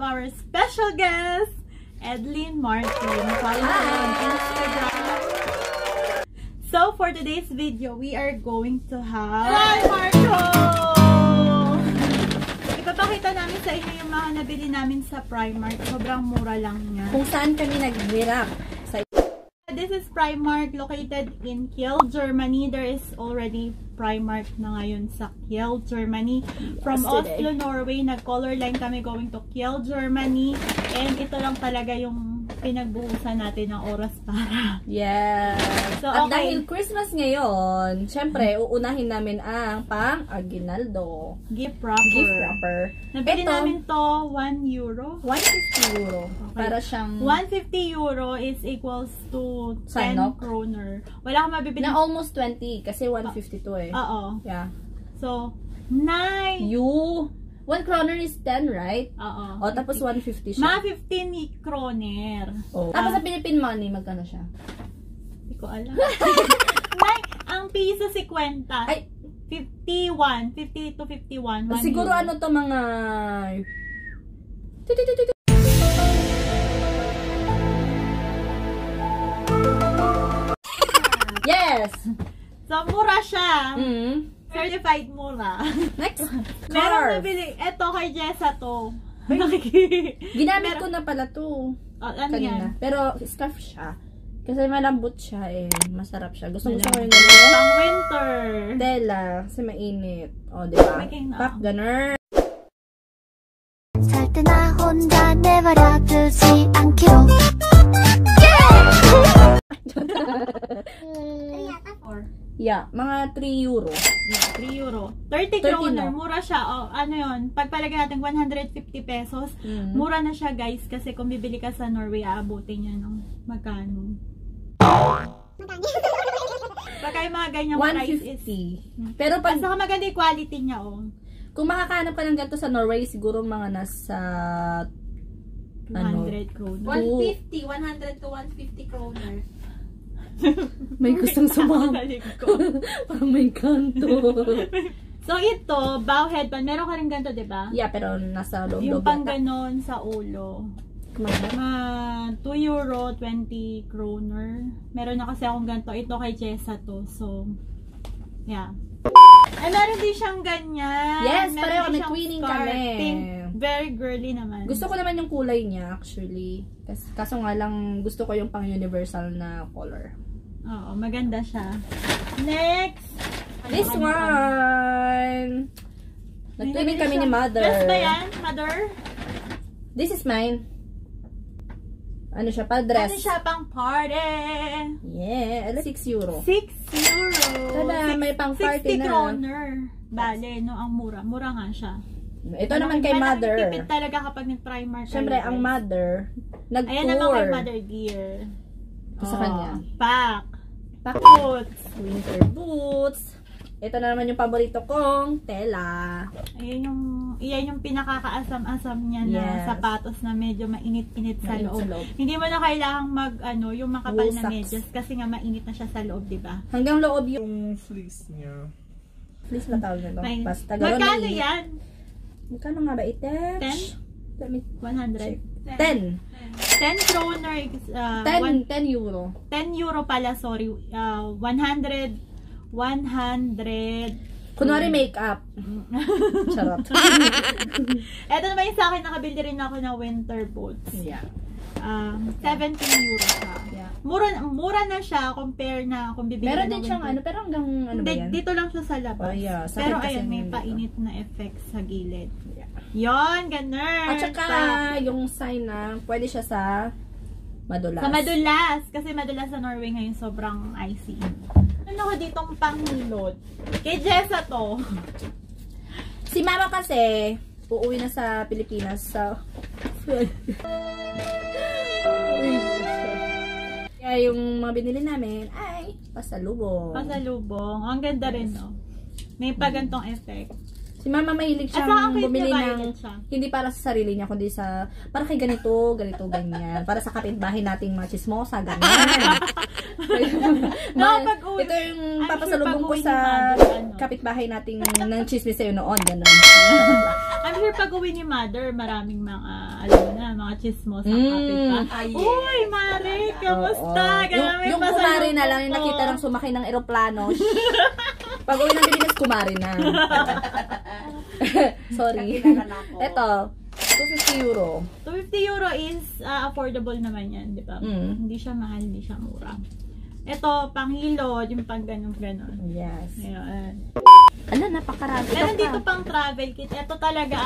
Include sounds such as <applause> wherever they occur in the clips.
have our special guest, Edlin Martin. Follow her on Instagram. So for today's video, we are going to have... Hi, Marco! Ipapakita namin sa inyo yung mga nabili namin sa Primark. Sobrang mura lang niya. Kung saan kami naghirap. This is Primark located in Kiel, Germany. There is already Primark na ngayon sa Kiel, Germany. From Yesterday. Oslo, Norway, nag-color line kami going to Kiel, Germany. And ito lang talaga yung pinagbuhusan natin ng oras para. Yes. So, At okay. dahil Christmas ngayon, syempre, uunahin namin ang pang-aginaldo. Gift wrapper. Gift wrapper. Nabili Ito, namin to 1 euro. 150 euro. Okay. Para siyang 150 euro is equals to 10 Sanok? kroner. Wala kang mabibili. na almost 20 kasi 150 to eh. Oo. Yeah. So, 9. You, 1 kroner is 10, right? Oo. O, tapos 150 siya. Mga 15 kroner. Oh. Tapos sa Philippine money, magkano siya? Hindi ko alam. <laughs> Nay, ang piso 50. Ay. 51. 50 to 51. One Siguro euro. ano to mga... Yes! So, mura siya. Mm. Certified mura. Next, <laughs> Meron scarf. nabili. Eto kay Jessa to. Ginamit <laughs> Meron- ko na pala to Oh, ano kanina. yan? Pero scarf siya. Kasi malambot siya eh. Masarap siya. Gusto gusto ko yung Pang gano'n. winter. Tela. Kasi mainit. O, di ba? Making na. Pak, ganun. 절대 나 혼자 내버려두지 않기로 <laughs> Or, Yeah, mga 3 euro. 3 euro. 30 30 kroner. no? Mura siya. Oh, ano yun? Pagpalagay natin 150 pesos. Mm. Mura na siya guys kasi kung bibili ka sa Norway, aabutin niya ng magkano. <laughs> Pagka yung mga ganyang price is... 150. Pero pag, Basta maganda yung quality niya, oh. kung makakahanap ka ng ganito sa Norway, siguro mga nasa 200 Ano? kroner. 150, 100 to 150 kroner. <laughs> may gustong sumama. <laughs> Parang may kanto. <laughs> so, ito, bow headband. Meron ka rin ganito, di ba? yeah, pero nasa Yung loob-loob pang ganon sa ulo. Mga 2 euro, 20 kroner. Meron na kasi akong ganito. Ito kay Jessa to. So, yeah. Ay, meron din siyang ganyan. Yes, Meron pareho kami. Twinning kami. Pink. Very girly naman. Gusto ko naman yung kulay niya, actually. Kas, kaso nga lang, gusto ko yung pang universal na color. Oo, maganda siya. Next! This Ano, ano, ano? one! May kami ni siya. mother. Dress ba yan, mother? This is mine. Ano siya pa? Dress. Ano siya pang party? Yeah, 6 euro. 6 euro. Tada, may pang party 60 na. kroner. Bale, no, ang mura. Mura nga siya. Ito Malaking- naman kay mother. tipid talaga kapag nag-primer kayo, Siyempre, ang mother, nag-tour. Ayan naman kay mother dear. Ito sa kanya. Pack. Boots. Winter boots. Ito na naman yung paborito kong tela. Ayan yung, iyan yung pinakakaasam-asam niya na Yes. sapatos na medyo mainit-init sa loob. sa loob. Hindi mo na kailangang mag, ano, yung makapal Wool na medyas kasi nga mainit na siya sa loob, di ba? Hanggang loob yung... Yung fleece niya. Please na tawag nito. May- Basta Magkano ganun. yan? Magkano nga ba? Itesh? 10? Let me 100. 10. 10 kroner, uh, 10, one- 10 euro. 10 euro pala, sorry. Uh, 100, 100. Kunwari makeup. <laughs> Charot. <laughs> Eto naman yung sa akin, nakabili rin ako ng winter boots. yeah. Um, 17 euro siya. Yeah. Mura, mura na siya compare na kung bibili Meron din siyang winter. ano, pero hanggang ano ba yan? Dito lang siya sa labas. Oh, yeah. Sa Pero ayun, may painit na effect sa gilid. Yeah. Yon, ganun. At saka, yung sign na, pwede siya sa madulas. Sa madulas. Kasi madulas sa Norway ngayon sobrang icy. Ano ko ditong panghilot? Kay Jessa to. Si mama kasi, uuwi na sa Pilipinas sa... Kaya yung mga binili namin ay pasalubong. Pasalubong. Ang ganda rin, no? May pagantong effect. Si mama mahilig siyang bumili ng, hindi para sa sarili niya, kundi sa, para kay ganito, ganito, ganyan. Para sa kapitbahay nating mga chismosa, ganyan. <laughs> Ma- pag-uwi- ito yung papasalubong ko sure sa ano. kapitbahay nating <laughs> ng chismis sa'yo noon, gano'n. <laughs> I'm sure pag uwi ni mother, maraming mga, alam mo na, mga chismos sa Mm. kapit pa. Ay, Uy, Mare, kamusta? Oo. Kaya Yung, may yung kumari na lang, yung nakita lang sumakay ng eroplano. Pag uwi ng Pilipinas, kumari na. <laughs> Sorry. Ito, 250 euro. 250 euro is ah, affordable naman yan, di ba? Mm. Hindi siya mahal, hindi siya mura. Ito, panghilod, yung pang ganun-ganon. Yes. Ayun. Ano, napakarami. Meron Ito dito pa. pang travel kit. Ito talaga,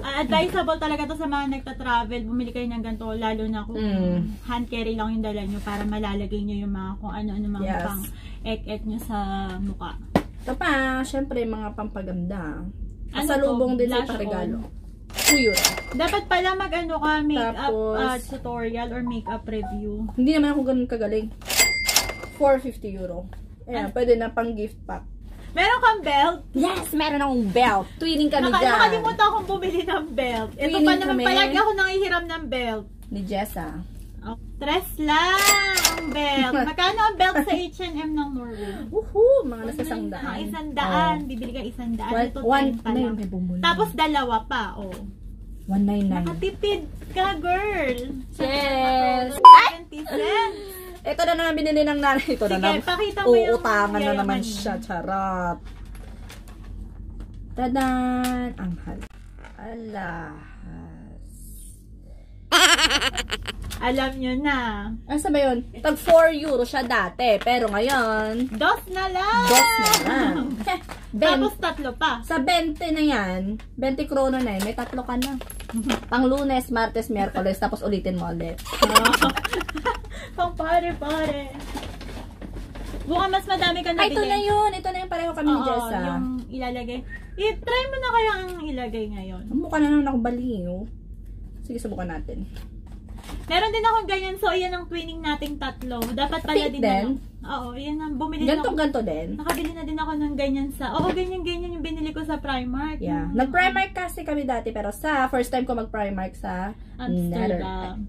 ah, advisable talaga to sa mga nagta-travel. Bumili kayo ng ganito, lalo na kung Mm. hand carry lang yung dala nyo para malalagay nyo yung mga kung ano-ano mga Yes. pang ek-ek nyo sa muka. Ito pa, syempre, mga pampaganda. Ano Kasalubong to? din sa regalo. 2 euro. Dapat pala mag-ano ka, makeup Tapos- ah, tutorial or makeup review. Hindi naman ako ganun kagaling. 450 euro. Ayan, pwede na pang gift pack. Meron kang belt. Yes, meron akong belt. Twinning kami Naka, dyan. nakalimutan akong bumili ng belt. Ito Twinning pa naman, kami. palagi ako nangihiram ng belt. Ni Jessa. Oh, tres lang ang belt. <laughs> Magkano ang belt sa H&M ng Norway? Woohoo! Mga nasa isang daan. isang daan. Bibili ka isang daan. One, Ito one, 10 pa na lang. Tapos dalawa pa, oh. 199. Nakatipid ka, girl. Yes! 70 cents. Ito na naman binili ng nanay. Ito na Sige, naman. pakita mo yung Uutangan na naman siya. Charot. Tadan! Ang hal. Alas. Alam nyo na. Ano ba yun? Tag 4 euro siya dati. Pero ngayon, Dos na lang. dos na lang. <laughs> Ben- Tapos tatlo pa. sa 20 na yan, 20 krono na yun, may tatlo ka na. Pang lunes, martes, miyerkules, tapos ulitin mo ulit. <laughs> Pang pare-pare. Buka mas madami ka Ay, nabili. ito na yun. Ito na yung pareho kami ni Oo, Jessa. yung ilalagay. I-try mo na kaya ang ilagay ngayon. Mukha na naman ako baliw. Sige, subukan natin. Meron din akong ganyan. So, yan ang twinning nating tatlo. Dapat pala Pink din. din? Oo, yan ang bumili Ganto, ako. ganto din. Nakabili na din ako ng ganyan sa... Oo, ganyan-ganyan yung binili ko sa Primark. Yeah. Yung- Nag-Primark kasi kami dati, pero sa first time ko mag-Primark sa Amsterdam.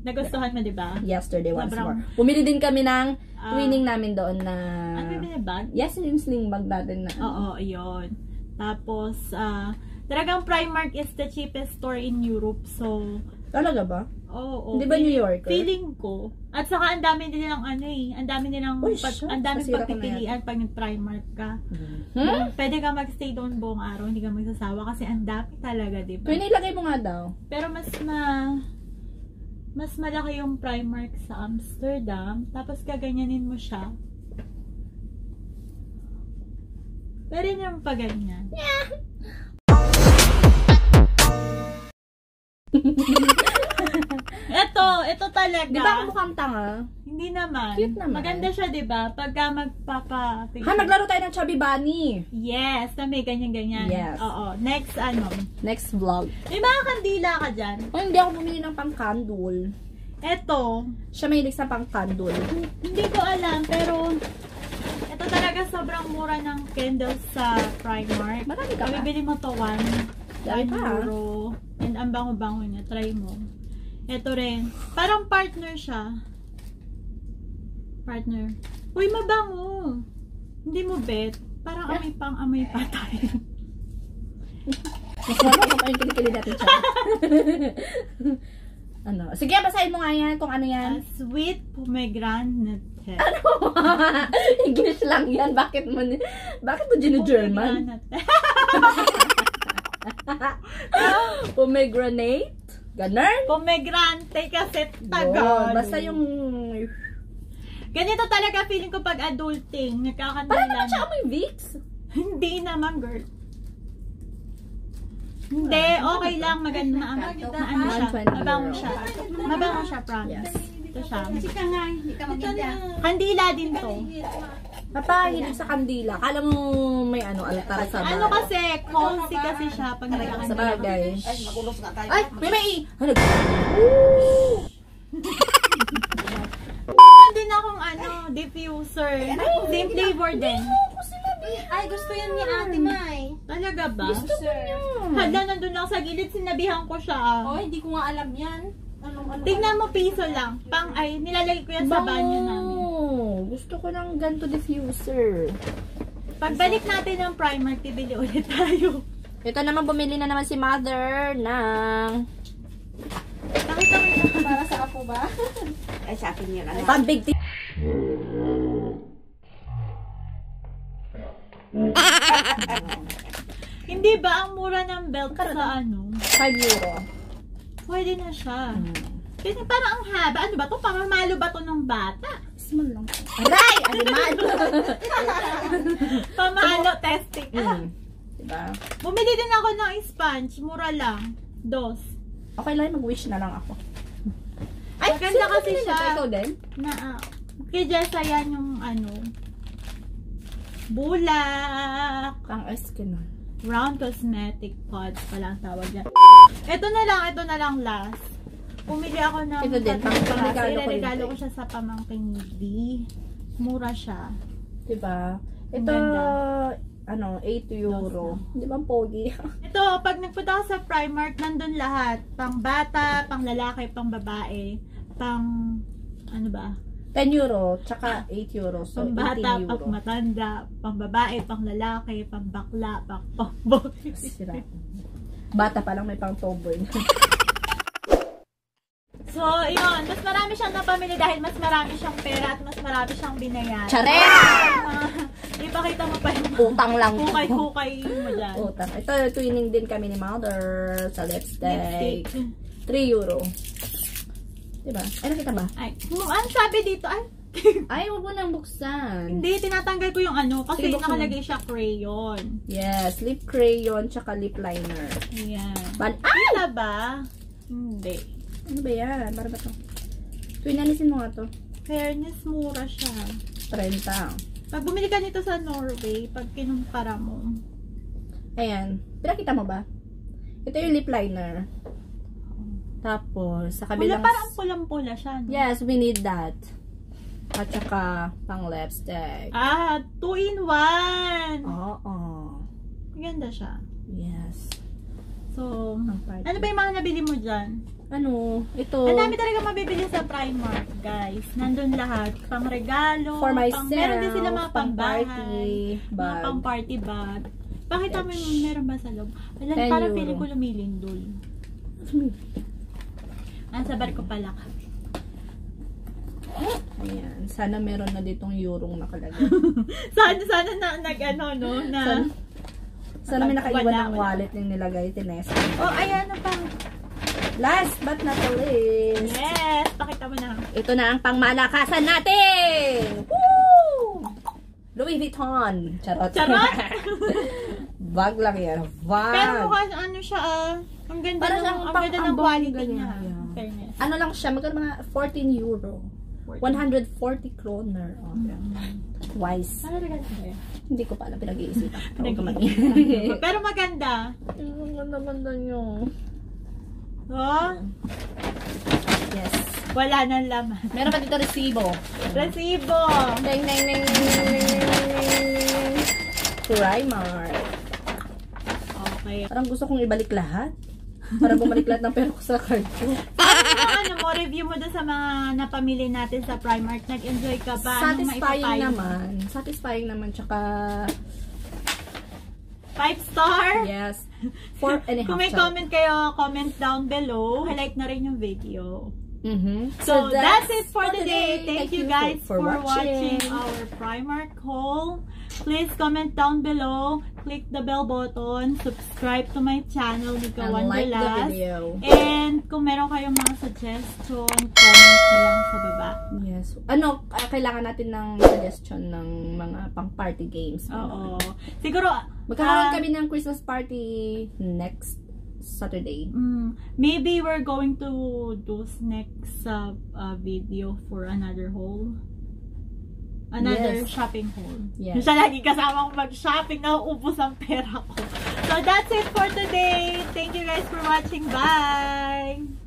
Nagustuhan mo, di ba? Yesterday once Sobrang- more. Bumili din kami ng Ah. twinning namin doon na... Ano bibili bag? Yes, yung sling bag natin na. Oo, yun. Tapos, ah, talagang Primark is the cheapest store in Europe. So, Talaga ba? oo. Hindi ba New Yorker? Feeling ko. At saka, ang dami din nilang ano eh. Ang dami nilang, Uy, pag, ang dami nasira ko na pagpipilian pag nag-Primark ka. Hmm? Pwede ka magstay doon buong araw, hindi ka magsasawa kasi ang dami talaga, di ba? Twinning, ilagay mo nga daw. Pero mas ma mas malaki yung Primark sa Amsterdam, tapos gaganyanin mo siya. Pwede naman pa ganyan. Ito, ito talaga. Di ba ako mukhang tanga? Hindi naman. Cute naman. Maganda siya, di ba? Pagka magpapa... Ha, naglaro tayo ng Chubby Bunny. Yes, na may ganyan-ganyan. Yes. Oo. Next, ano? Next vlog. May mga kandila ka dyan. Oh, hindi ako bumili ng pang-candle. Ito, Siya mahilig sa pang-candle. Hindi ko alam, pero ito talaga sobrang mura ng candles sa Primark. Marami ka ba? Bibili mo to 1 Dami pa, ah. euro. Ang bango-bango niya. Try mo. Ito rin. Parang partner siya. Partner. Uy, mabango. Hindi mo bet. Parang amoy pang amoy patay. Mas marami pa yung natin siya. ano? Sige, basahin mo nga yan kung ano yan. A sweet pomegranate. <laughs> English lang yan. Bakit mo, bakit mo gino-German? Pomegranate. <laughs> Pomegranate? Ganun? Pomegranate kasi tagal. Basta yung... Ganito talaga feeling ko pag adulting. Parang Nagkakandila naman siya amoy Vicks. Hindi naman, girl. Hindi, okay lang. Maganda na, ano siya. 120 Mabango siya. Mabango siya, promise. Yes. Ito siya. Ka nga, hindi ka maganda. Kandila din to. Papahilig sa kandila. Kala mo may ano, altar sa Ano bahay. kasi, cozy kasi siya pag Sa nagkakandila. bagay. Ay, magulos nga tayo. Ay, may may... Ano? Meron <laughs> din akong ano, diffuser. Same flavor din. Ako Ay, gusto yan ni Ate Mai. Talaga ba? Gusto ko yun. Hala, nandun lang sa gilid, sinabihan ko siya. ah. Oh, hindi ko nga alam yan. Tingnan mo, piso lang. Pang, ay, nilalagay ko yan sa banyo namin. Gusto ko ng ganito diffuser. Pagbalik natin ng primer, tibili ulit tayo. Ito naman, bumili na naman si mother ng Nakita mo ito. Para sa ako ba? <laughs> Ay, sa akin yun. Ano? pambig tea. Hindi ba ang mura ng belt sa ano? 5 euro. Pwede na siya. Kasi parang ang haba. Ano ba to? Pamamalo ba to ng bata? Small lang. Aray! Animal! <laughs> Pamalo testing. Ah, mm. Diba? bumili din ako ng sponge. Mura lang. Dos. Okay lang, mag-wish na lang ako. Maganda sino kasi siya. Ikaw din? Na, ah, kay Jessa yan yung ano, bulak, Pang eskinol. Round cosmetic pods pala ang tawag niya. Ito na lang, ito na lang last. Pumili ako ng Ito din, pang- regalo ko siya sa pamangkin ni B. Mura siya. Diba? Ito, Ganda. ano, 8 euro. Di ba, pogi? <laughs> Ito, pag nagpunta ka sa Primark, nandun lahat. Pang bata, pang lalaki, pang babae, pang, ano ba? 10 euro, tsaka 8 euro. So, Pang 18 bata, euro. pang matanda, pang babae, pang lalaki, pang bakla, pang pangboy. Sira. Bata pa lang may pang tomboy. <laughs> So, yun. Mas marami siyang napamili dahil mas marami siyang pera at mas marami siyang binayaran. Charet! Ah, ipakita mo pa yung Utang lang. kukay-kukay mo dyan. Utang. Ito, twinning din kami ni Mother sa lipstick. Lipstick. 3 euro. Diba? Ay, nakita ba? Ay, ano sabi dito? Ay, <laughs> Ay, huwag mo nang buksan. hindi, tinatanggal ko yung ano kasi Sige, buksan nakalagay siya crayon. Yes, lip crayon tsaka lip liner. Ayan. Ban ah! Wala ba? Hindi. Ano ba yan? Para ba to? Twinanisin mo nga to. Fairness, mura siya. 30. Pag bumili ka nito sa Norway, pag kinumpara mo, Ayan. Pinakita mo ba? Ito yung lip liner. Tapos, sa pula, kabilang... parang pulang-pula siya. No? Yes, we need that. At saka, pang lipstick. Ah, two in one. Oo. Maganda siya. Yes. So, ano ba yung mga nabili mo dyan? Ano? Ito. Ang dami talaga mabibili sa Primark, guys. Nandun lahat. Pang regalo. For pang, myself. meron din sila mga pang pambahay. party Mga bag. pang party bag. Pakita mo Yes. yung meron ba sa loob? Alam, 10 parang feeling ko lumilindol. <laughs> Ah, sa barko pala kami. Ayan. Sana meron na ditong eurong nakalagay. <laughs> Sana, sana na, nag, ano, no, na... Sana, sana may nakaiwan Wala, ng wallet yung nilagay. Tinest. Oh, ayan na pang... Last but not the least. Yes! Pakita mo na. Ito na ang pangmalakasan natin! Woo! Louis Vuitton. Charot. Charot! <laughs> Bag lang yan. Bag. Pero mukhang ano siya, ah, ang ganda Para ng, ang pang- ganda ng quality ganyan. niya. Fairness. ano lang siya, magkano mga 14 euro. 140 kroner. Oh, Twice. Ano ba? Hindi ko pa alam, pinag-iisipan. Pero maganda. Ang ganda-ganda nyo. Oh, Yes. wala nang laman. Meron pa dito resibo. Resibo. Ding, ding, ding, ding, ding, ding, ding. Primark. Okay. Parang gusto kong ibalik lahat. Para bumalik lahat ng pera ko sa card ko. Ano mo, review mo dun sa mga napamili natin sa Primark. Nag-enjoy ka ba? Satisfying naman. Satisfying naman. Tsaka, Five star? yes. Four and a half. Kung may comment kayo, comment down below. Highlight na rin yung video. Mhm. So, that's, it for today. Thank, you guys for, watching. watching. our Primark haul. Please comment down below. Click the bell button. Subscribe to my channel, Nika And like the Wanderlust. video. And kung meron kayong mga suggestion, comment na lang sa baba. Yes. Ano, ah, kailangan natin ng suggestion ng mga pang party games. Oo. Siguro, Magkakaroon ah, kami ng Christmas party next Saturday. mm, maybe we're going to do next uh, uh, video for another haul. Another Yes. shopping haul. Yes. Siya lagi kasama kong mag-shopping na ubos ang pera ko. So that's it for today. Thank you guys for watching. Bye!